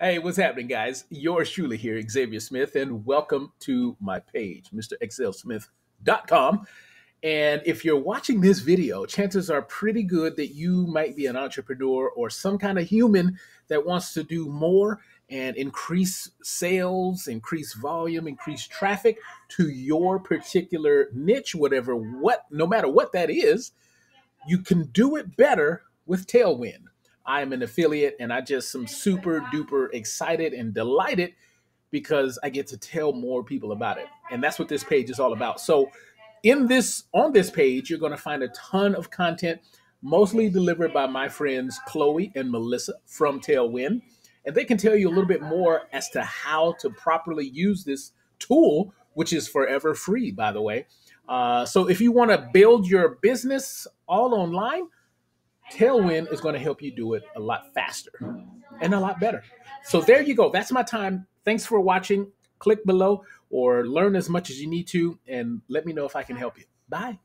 Hey, what's happening, guys? Yours truly here, Xavier Smith, and welcome to my page, MrXLSmith.com. And if you're watching this video, chances are pretty good that you might be an entrepreneur or some kind of human that wants to do more and increase sales, increase volume, increase traffic to your particular niche, whatever, what, no matter what that is, you can do it better with Tailwind. I am an affiliate and I just am super duper excited and delighted because I get to tell more people about it. And that's what this page is all about. So in this on this page, you're going to find a ton of content mostly delivered by my friends Chloe and Melissa from Tailwind. And they can tell you a little bit more as to how to properly use this tool, which is forever free, by the way. Uh, so if you want to build your business all online, Tailwind is going to help you do it a lot faster and a lot better. So there you go. That's my time. Thanks for watching. Click below or learn as much as you need to and let me know if I can help you. Bye.